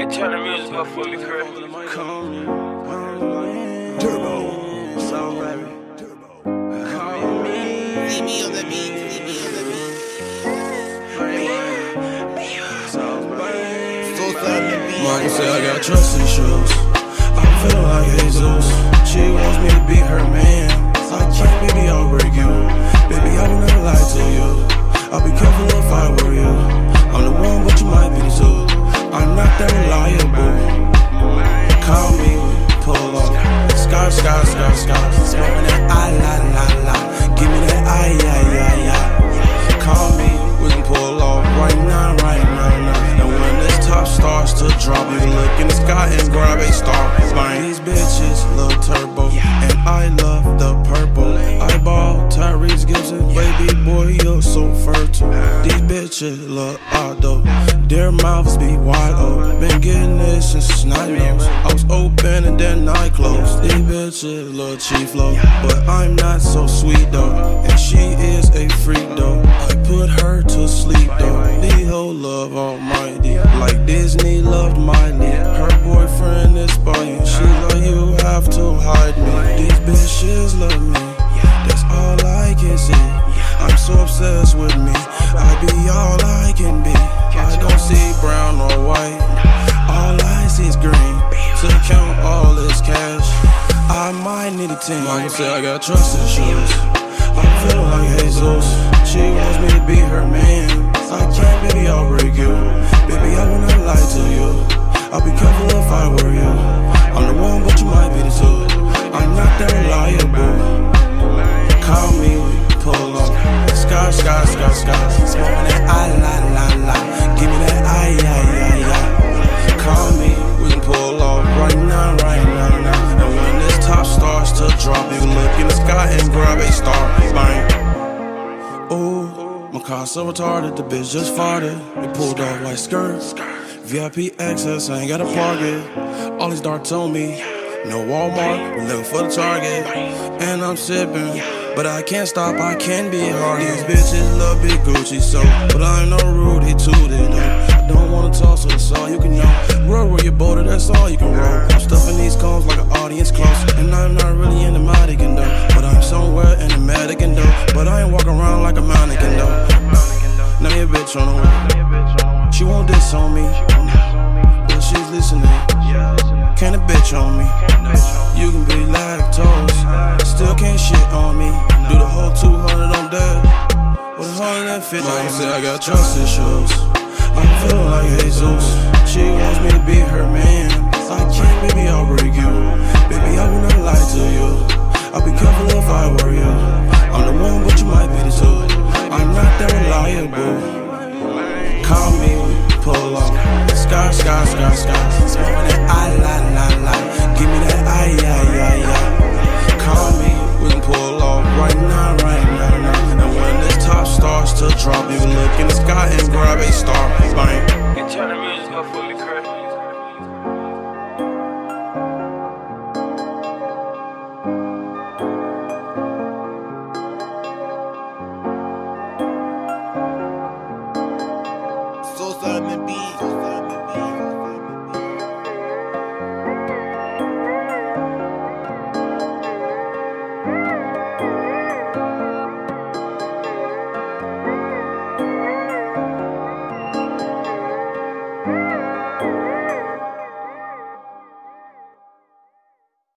And turn the music up for me, Kurt. Turbo. Sound baby. Call me. Leave me on the beat, leave me on the beat. Sound baby. Full thumb the beat. Mama say I got trust issues. I'm feeling like Jesus. She wants me to be her man. I can't, baby, I'll break look in the sky and grab a star. Bang. These bitches love turbo, and I love the purple. Eyeball, Tyrese Gibson, baby boy, you're so fertile. These bitches love auto, their mouths be wide open. Been getting this since night nose. I was open and then I closed. These bitches love chief low, but I'm not so sweet though. And she is obsessed with me. I be all I can be. I don't see brown or white. All I see is green. To count all this cash, I might need a team. Mama say I got trust issues. I feel like Jesus. She wants me to be her man. I can't, baby, I'll break you. Baby, I not lie to you. I'll be careful Sky, sky, sky, sky. Smoking that I, la, la, la. Give me that I, yeah, yeah, yeah. Call me, we can pull off right now, right now, now. And when this top starts to drop, you look in the sky and grab a star. Bang. Ooh, my car so retarded, the bitch just farted. We pulled off white skirts. VIP access, I ain't gotta park it. All these darts on me. No Walmart, we looking for the target. And I'm sipping, but I can't stop, I can be hard. These bitches love big Gucci, so. But I ain't no Rudy Tootie, though. I don't wanna talk, so that's all you can know. Roll where you bolted, that's all you can roll. I'm stuffing these cones like an audience close. And I'm not really in the Madigan, though. But I'm somewhere in the Madigan, though. But I ain't walking around like a mannequin, though. Now your bitch on the way. She won't diss on me, bitch on me? You can be lactose, still can't shit on me. Do the whole 200 on dead. With a 150 Mama say I got trust issues. I'm feeling like Jesus. She wants me to be her man. I can't, baby, I'll break you. Baby, I will never lie to you. I'll be careful if I were you. I'm the one, but you might be the two. I'm not that reliable. Call me, pull up. Sky, sky, sky, sky. Smoking that I, la. Give me that aye, aye, aye, aye. Call me, we can pull off right now, right now, now. And when this top starts to drop, you look in the sky and grab a star. Bang. And turn the beat.